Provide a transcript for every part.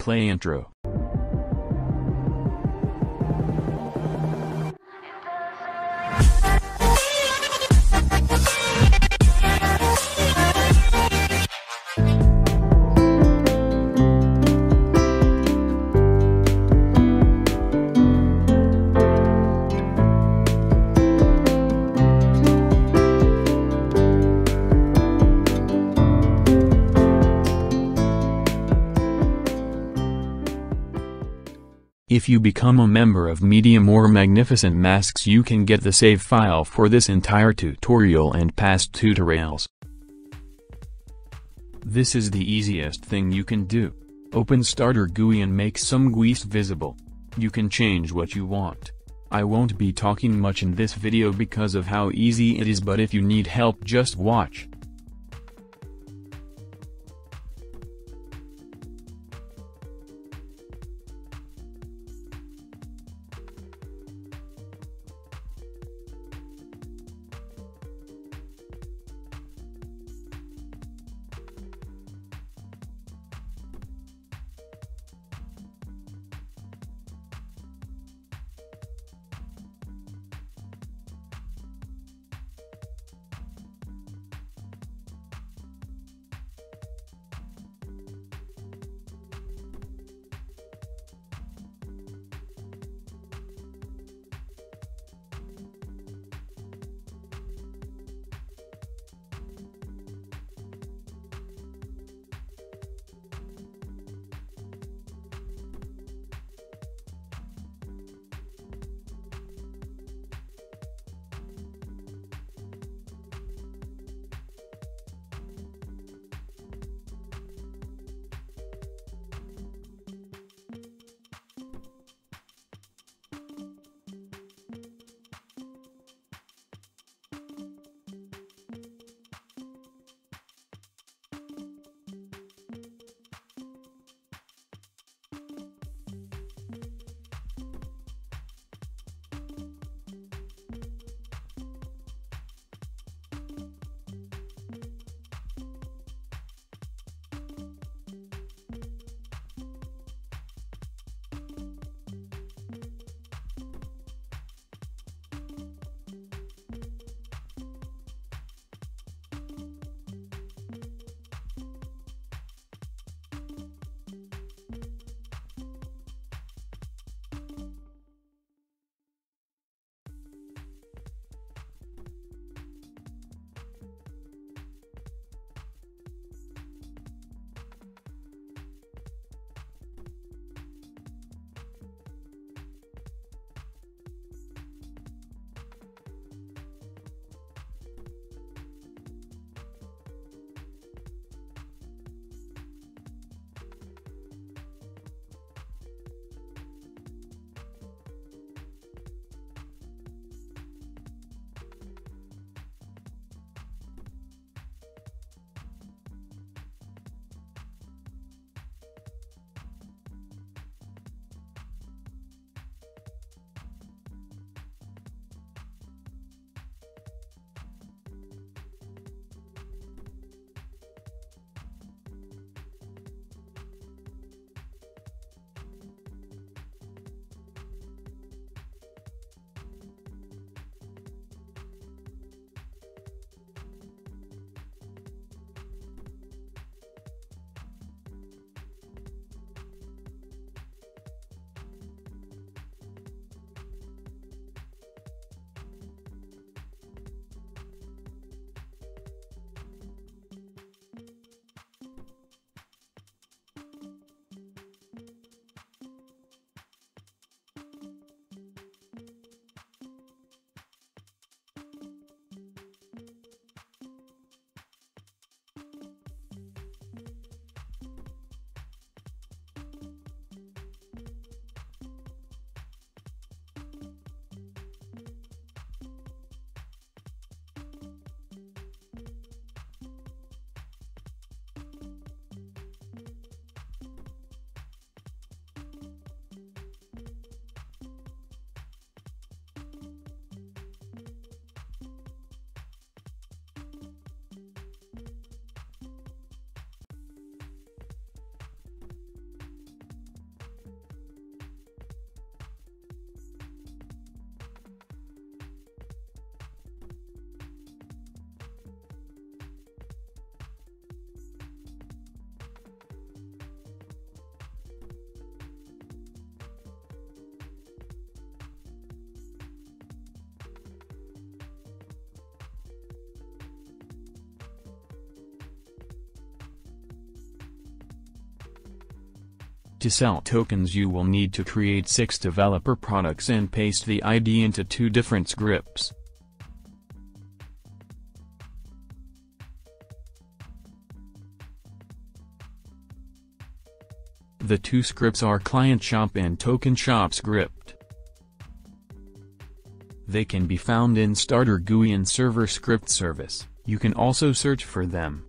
Play intro. If you become a member of Medium or Magnificent Masks you can get the save file for this entire tutorial and past tutorials. This is the easiest thing you can do. Open Starter GUI and make some GUIs visible. You can change what you want. I won't be talking much in this video because of how easy it is but if you need help just watch. To sell tokens you will need to create 6 developer products and paste the ID into two different scripts. The two scripts are Client Shop and Token Shop script. They can be found in Starter GUI and Server Script Service, you can also search for them.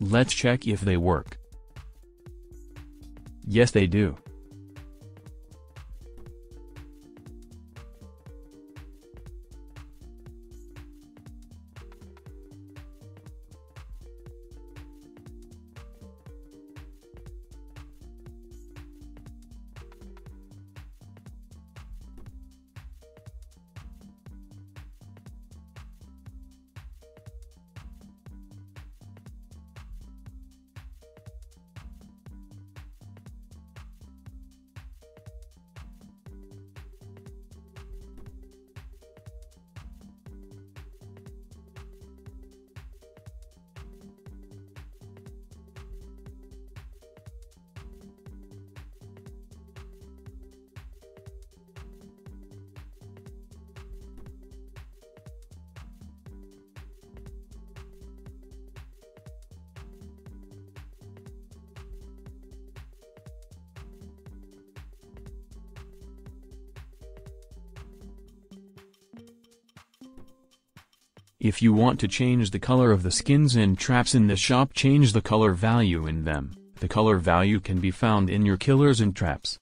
Let's check if they work. Yes they do. If you want to change the color of the skins and traps in the shop change the color value in them, the color value can be found in your killers and traps.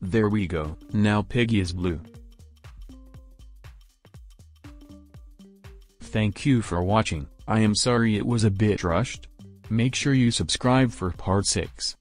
There we go, now Piggy is blue. Thank you for watching, I am sorry it was a bit rushed. Make sure you subscribe for part 6.